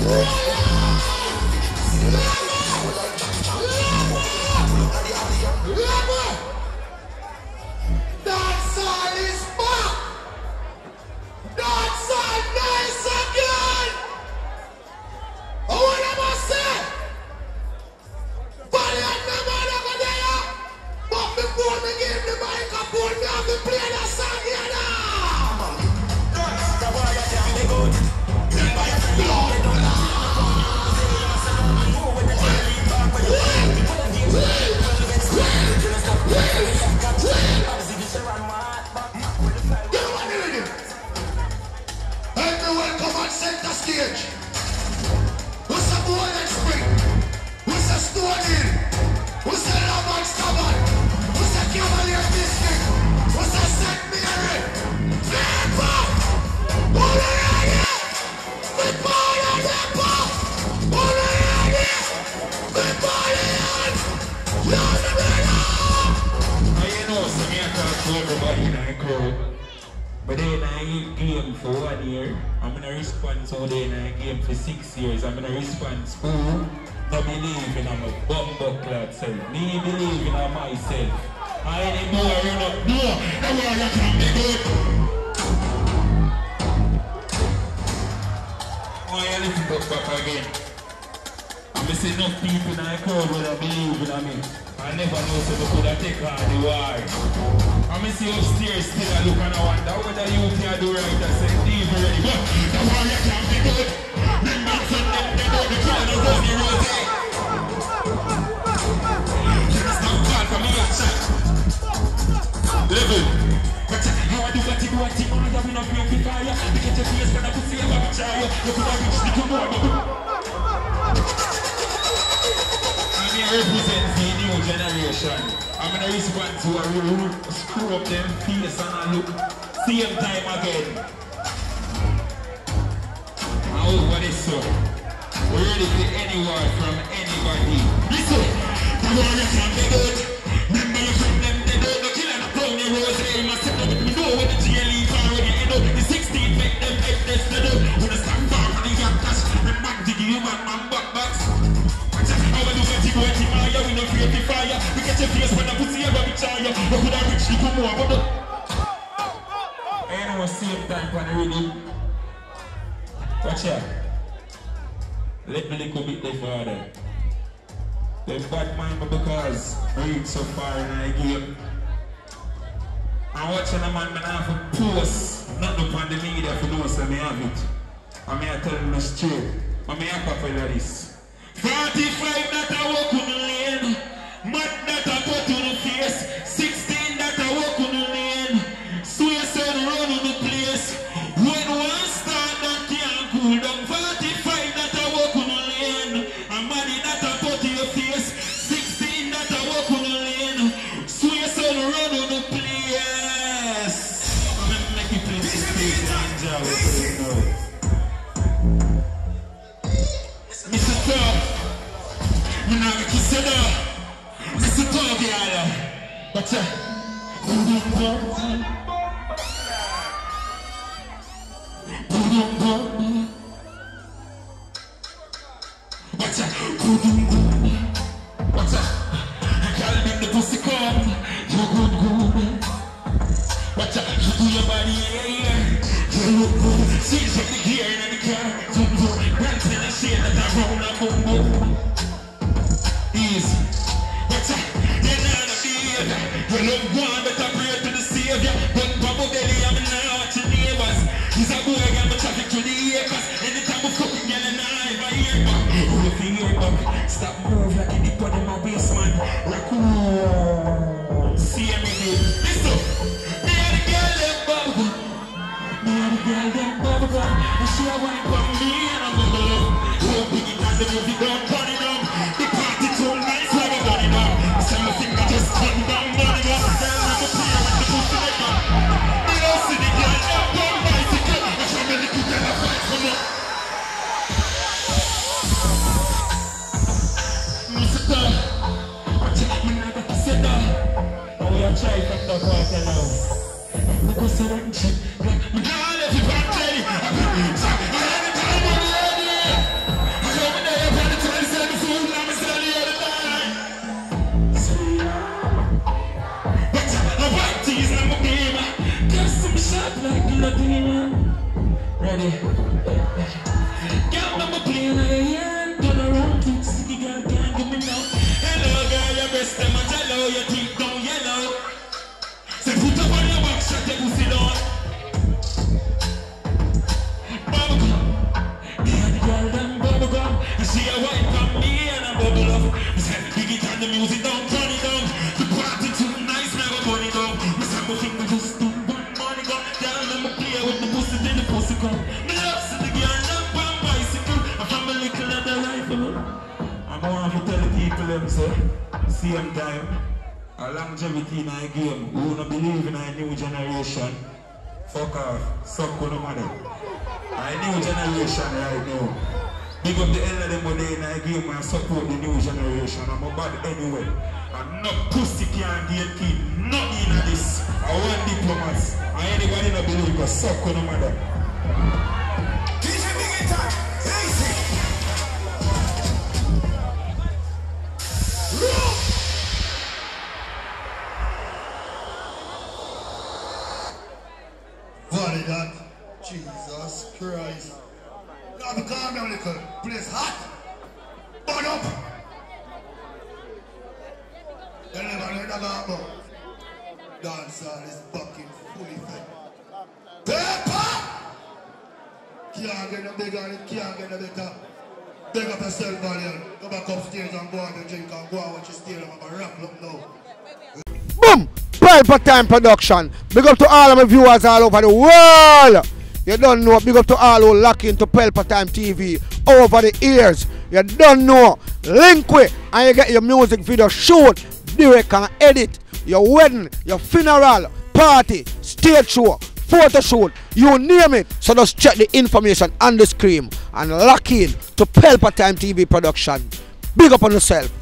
Dancehall And you know, so me I to everybody in the crowd. But then I game for one year. I'm gonna respond so then I game for six years. I'm gonna respond who no believe in I'm a bumbo clad self. Me believe in myself. I anymore run up door. The world can be good. Why you listen up back again? I'm see enough people in crowd I believe in me. I never know so could have take on the war. I'm see upstairs still I look and I wonder whether you can do right. I say leave already. But the warrior can be good. Remember from them, they know the killer no run the rose. Can I stop call for me action? Level. But you are do what you do you want. I'm not going to fire. Look at your face when I you up a child. You could have reached the tomorrow. I'm here represent the new generation. I'm gonna respond to a real screw up them face and I look same time again. How what is so? We're ready for anyone from anybody. Listen, the warrior can be good. Remember Watch out. Let me little bit the father. The bad mind because I read so far in the game. I'm watching a man, man, have to post nothing upon the media for know so me have it. And me I tell him straight. And me I copy like this. 45 that I walk on the lane. Mud that I put to the face. 16 that I walk on me nah make you sit down. You look one, better pray to the savior. But Bubble Belly, I'm now watch your neighbors. He's a boy, I'm a traffic to the acres. Anytime I'm cooking, girl, and I ever hear back. You hear back? Stop move like any put in my waist, man. Raccoon. See dude. Listen. Me and the girl, them bubble. Me and the girl, them bubble. gone. And she a wine Hello, girl, your breast, them a jello, your teeth say, same time. A longevity in a game, who don't believe in a new generation, fuck off, suck the mother. A new generation right now. Big up the end of them when they in a game and support the new generation. I'm a bad anyway. And no pussy can get kid, nothing in this. I want diplomats. And anybody not believe us, suck the mother. DJ Big Time, about me. Dancehall is bucking fully fed. Pepper! Can't get no bigger can't get no better. Big up yourself, Valiant. Go back upstairs and go out and drink and go out watch your steel. I'm up now. Boom! Pelpa Time Production. Big up to all of my viewers all over the world. You don't know. Big up to all who lock into Pelpa Time TV over the years. You don't know. Link with and you get your music video shoot, direct and edit. Your wedding, your funeral, party, stage show, photo shoot, you name it. So just check the information on the screen and lock in to Pelpa Time TV Production. Big up on yourself.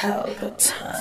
Pelpa Time.